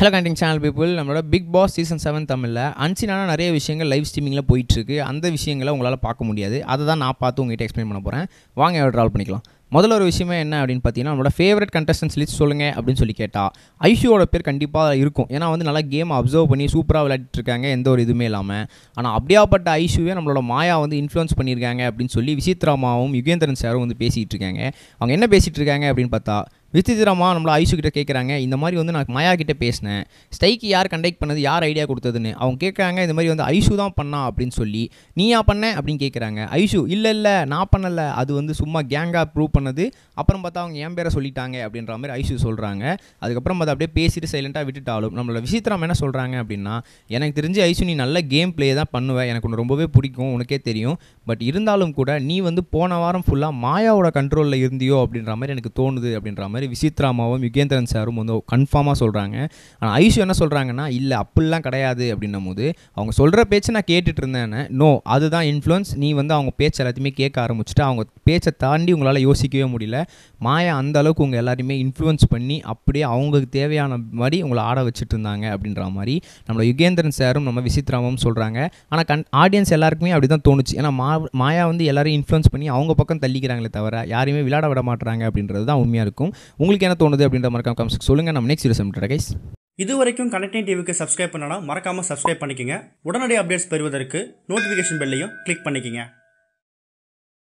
Hello கண்டிங் channel people நம்மளோட big pass season seven தமிழில். அன்சினான நிறைய விஷயங்கள் லைவ் ஸ்ட்ரீமிங்கில் போயிட்டுருக்கு அந்த விஷயங்களை உங்களால் பார்க்க முடியாது. அதை தான் நான் பார்த்து உங்ககிட்ட எக்ஸ்பிளைன் பண்ண போகிறேன் வாங்க ட்ராவல் பண்ணிக்கலாம். முதல்ல ஒரு விஷயமே என்ன அப்படின்னு பார்த்தீங்கன்னா நம்மளோட ஃபேவரட் கண்டஸ்டன்ஸ் லிஸ்ட் சொல்லுங்க அப்படின்னு சொல்லி கேட்டால் ஐஷுவோட பேர் கண்டிப்பாக இருக்கும். ஏன்னா வந்து நல்லா கேம் அப்சர்வ் பண்ணி சூப்பராக விளையாடிட்டு இருக்காங்க எந்த ஒரு இதுவுமே இல்லாமல் ஆனால் அப்படியாப்பட்ட ஐஷுவே நம்மளோட மாயா வந்து இன்ஃப்ளூயன்ஸ் பண்ணியிருக்காங்க அப்படின்னு சொல்லி விசித்ராமாவும் யுகேந்திரன் சாரும் வந்து பேசிகிட்டு இருக்காங்க. அவங்க என்ன பேசிகிட்டு இருக்காங்க அப்படின்னு பார்த்தா விசித்திரமா நம்மள ஐசு கிட்ட கேட்குறாங்க இந்த மாதிரி வந்து நான் மாயா கிட்ட பேசினேன். ஸ்ட்ரைக்கு யார் கண்டக்ட் பண்ணது யார் ஐடியா கொடுத்ததுன்னு? அவங்க கேட்குறாங்க இந்த மாதிரி வந்து ஐஷு தான் பண்ணா அப்படின்னு சொல்லி நீயா பண்ண? அப்படின்னு கேட்குறாங்க ஐஷு இல்லை இல்லை நான் பண்ணலை. அது வந்து சும்மா கேங்காக ப்ரூவ் பண்ணது. அப்புறம் பார்த்தா அவங்க என் பேரை சொல்லிட்டாங்க அப்படின்ற மாதிரி ஐஷு சொல்கிறாங்க அதுக்கப்புறம் அதை அப்படியே பேசிட்டு சைலண்ட்டாக விட்டுட்டாலும் நம்மளோட விசித்திரம் என்ன சொல்கிறாங்க அப்படின்னா எனக்கு தெரிஞ்சு ஐஷு நீ நல்ல கேம் ப்ளே தான் பண்ணுவேன் எனக்கு ஒன்று ரொம்பவே பிடிக்கும் உனக்கே தெரியும். பட் இருந்தாலும் கூட நீ வந்து போன வாரம் ஃபுல்லாக மாயாவோட கண்ட்ரோலில் இருந்தியோ அப்படின்ற மாதிரி எனக்கு தோணுது அப்படின்ற மாதிரி விசித்ராமாவும் யுகேந்திரன் சாரும் வந்து கன்ஃபார்மாக சொல்கிறாங்க ஆனால் ஐஷு என்ன சொல்கிறாங்கன்னா இல்லை அப்படிலாம் கிடையாது. அப்படின்னும் போது அவங்க சொல்கிற பேச்சு நான் கேட்டுட்டு இருந்தேன்னு நோ அதுதான் இன்ஃப்ளூயன்ஸ் நீ வந்து அவங்க பேச்சு எல்லாத்தையுமே கேட்க ஆரம்பிச்சுட்டு அவங்க பேச்சை தாண்டி உங்களால் யோசிக்கவே முடியல. மாயா அந்த அளவுக்கு உங்கள் எல்லாரையுமே இன்ஃப்ளூயன்ஸ் பண்ணி அப்படியே அவங்களுக்கு தேவையான மாதிரி உங்களை ஆட வச்சுட்டு இருந்தாங்க அப்படின்ற மாதிரி நம்மளோட யுகேந்திரன் சாரும் நம்ம விசித்ராமும் சொல்கிறாங்க ஆனால் கண் ஆடியன்ஸ் எல்லாருக்குமே அப்படி தான் தோணுச்சு. ஏன்னா மா மாயா வந்து எல்லாரையும் இன்ஃப்ளூயன்ஸ் பண்ணி அவங்க பக்கம் தள்ளிக்கிறாங்களே தவிர யாரையுமே விளையாட விட மாட்டுறாங்க அப்படின்றது தான் உண்மையாக இருக்கும். உங்களுக்கு என்ன தோணுது அப்படின்ற மாதிரி கமெண்ட்ஸ் சொல்லுங்கள் நம்ம நெக்ஸ்ட் வீடியோ சமைக்கிறேன் கைஸ் இது வரைக்கும் கனெக்டிங் டிவிக்கு சப்ஸ்கிரைப் பண்ணனா மறக்காம சப்ஸ்கிரைப் பண்ணிக்கங்க. உடனடி அப்டேட்ஸ் பெறுவதற்கு நோட்டிஃபிகேஷன் பெல்லையும் கிளிக் பண்ணிக்கங்க.